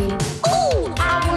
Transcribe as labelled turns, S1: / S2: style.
S1: Ooh, I